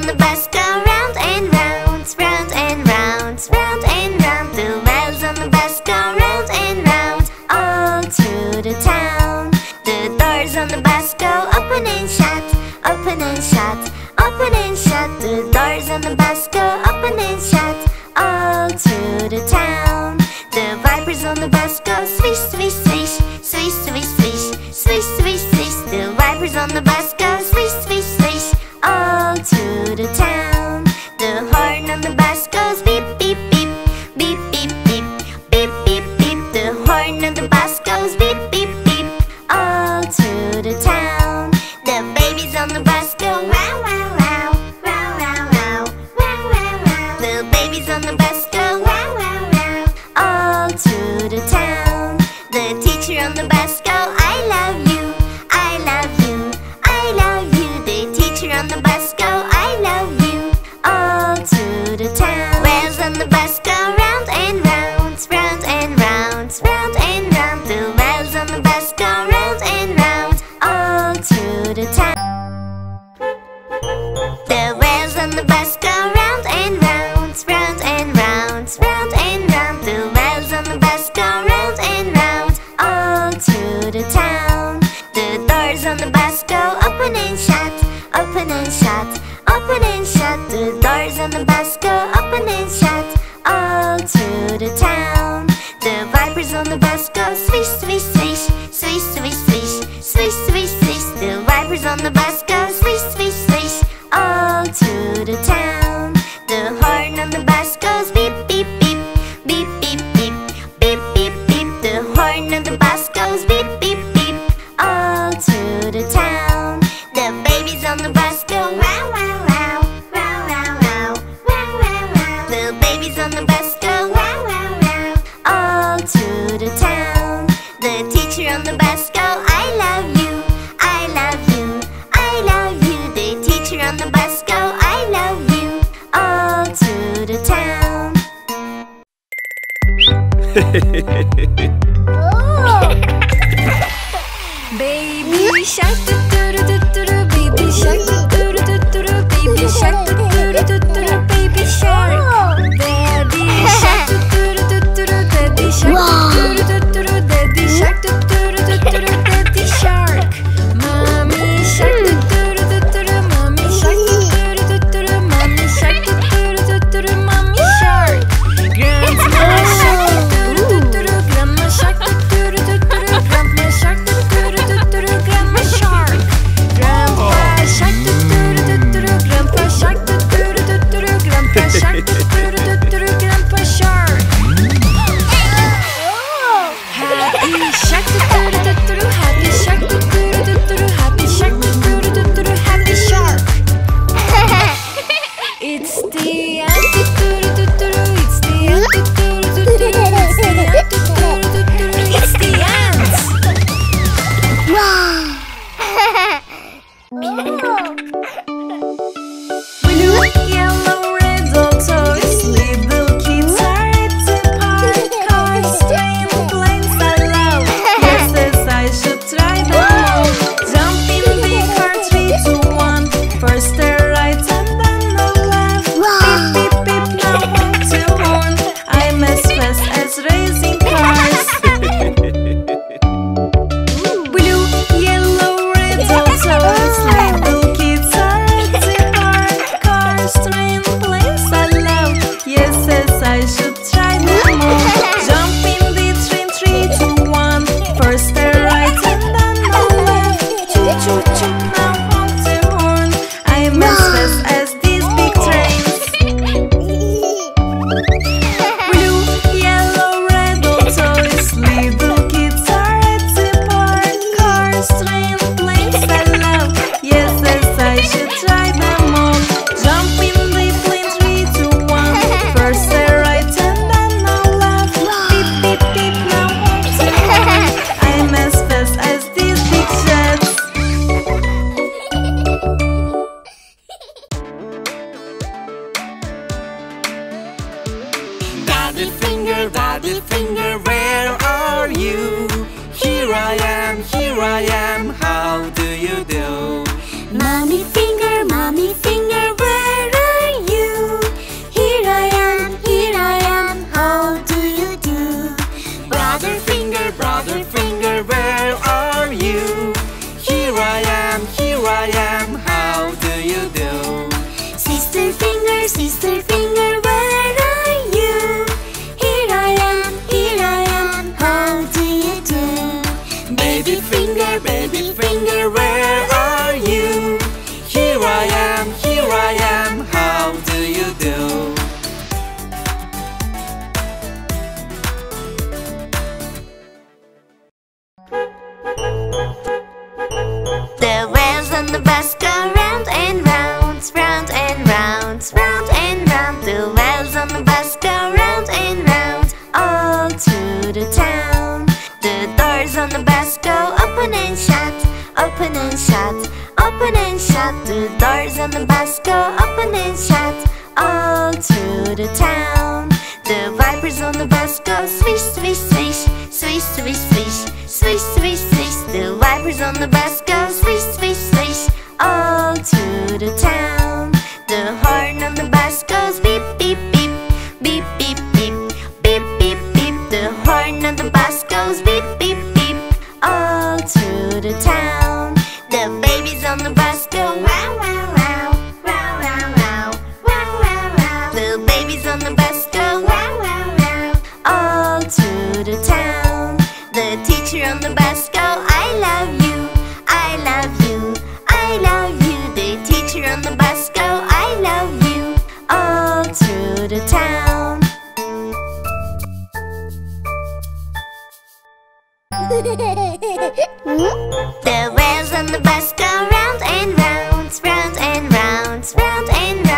on the bus go round and round, round and round, round and round. The wheels on the bus go round and round, all through the town. The doors on the bus go open and shut, open and shut, open and shut. The doors on the bus go open and shut, all through the town. The vipers on the bus go swish, swish, swish, swish, swish, swish, swish, swish, swish. The vipers on the babies on the best around and all to the town. The vipers on the bus go swish, swish, swish. babies on the bus go wow wow wow all through the town. The teacher on the bus go I love you, I love you, I love you. The teacher on the bus go I love you all through the town. Baby shark, doo doo doo doo doo, baby shark. It's the antidote, it's the antidote. Baby finger, baby finger, where are you? Here I am, here I am, how do you do? The wheels on the bus go round and round, round and round, round. and shut, open and shut The doors on the bus go open and shut All through the town. The wipers on the bus go swish, swish, swish Swish, swish, swish, swish, swish, swish. The wipers on the bus go swish, swish, swish All through the town. The The teacher on the bus go I love you, I love you, I love you. The teacher on the bus go I love you, all through the town. The wheels on the bus go round and round, round and round, round and round.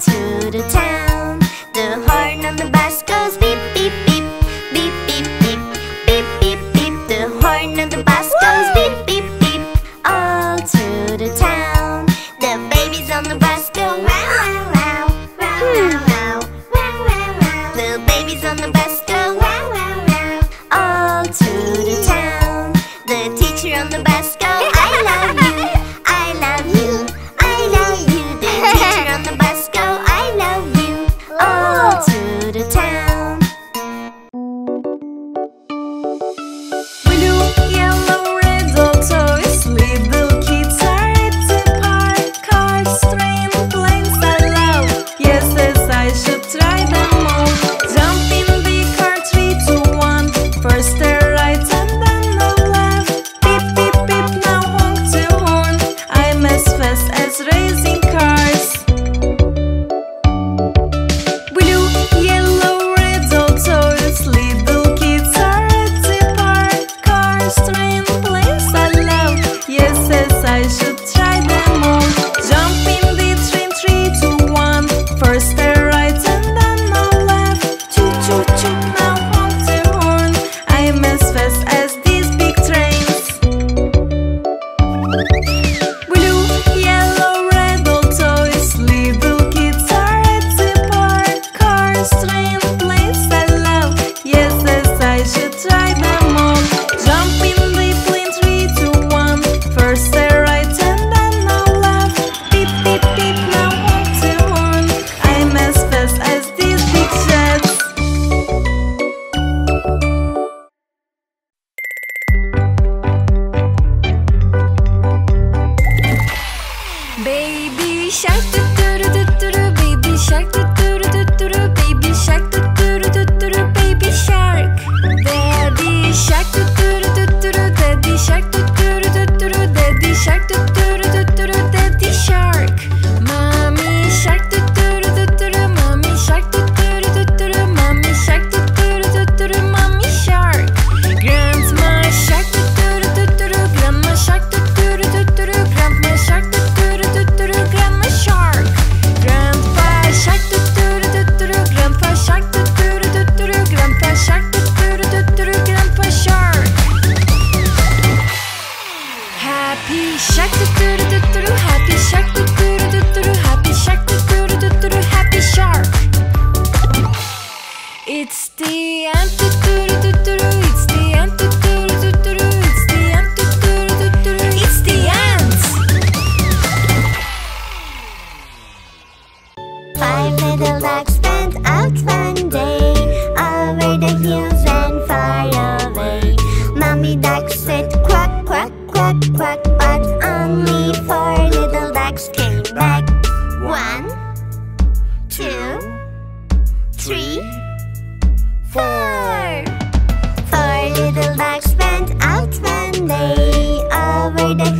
to the town. The horn on the bus goes beep beep beep Beep beep beep Beep beep beep. The horn on the bus goes beep beep beep All to the town. The babies on the bus go wow wow wow Wow wow wow Wow wow. The babies on the bus go wow wow wow All to the town. The teacher on the bus go I love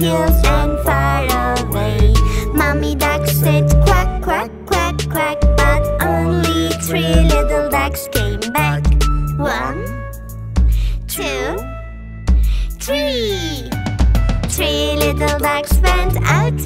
hills and far away. Mommy duck said quack, quack, quack, quack, but only three little ducks came back. One, two, three. Three little ducks went out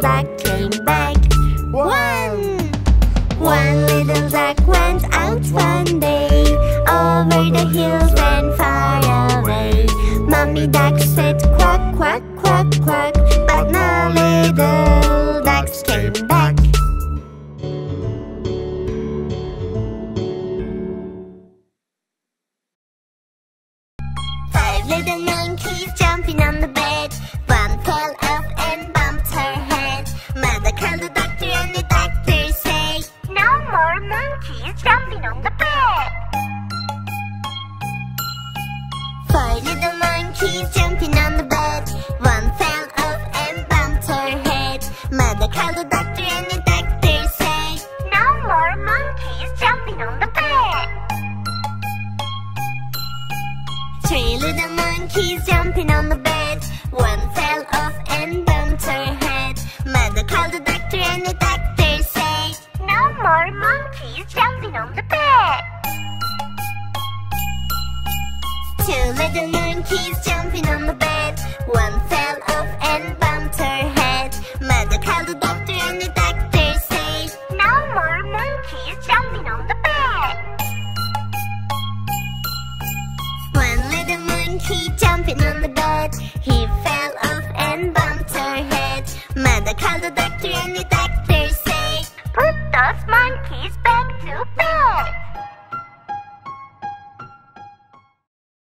little duck came back. One. One little duck went out one day over the hills and far away. Mommy duck said quack, quack, quack, quack, but no little ducks came back. Five little monkeys jumping on the bed. One fell Four little monkeys jumping on the bed. One fell off and bumped her head. Mother called the doctor and the doctor said, No more monkeys jumping on the bed. Three little monkeys jumping on the monkeys jumping on the bed. One fell off and bumped her head. Mother called the doctor and the doctor said, No more monkeys jumping on the bed. One little monkey jumping on the bed. He fell off and bumped her head. Mother called the doctor and the